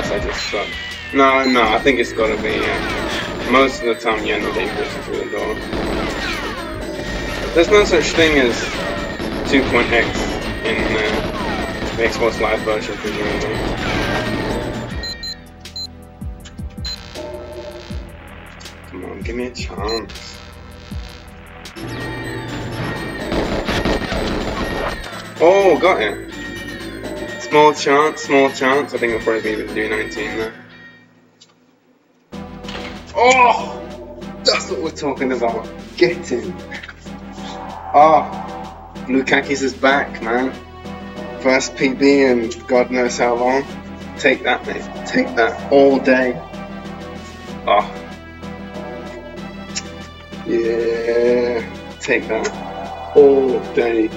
unless I just suck. No, no, I think it's gotta be, yeah. Most of the time, they push through the door. There's no such thing as 2.x in uh, the Xbox Live version, presumably. Come on, give me a chance. Oh, got it. Small chance, small chance. I think I'll probably be able to do 19 there. Oh! That's what we're talking about. Get in. Ah, oh, Lukakus is back, man. First PB in God knows how long. Take that, mate. Take that all day. Oh. Yeah. Take that all day.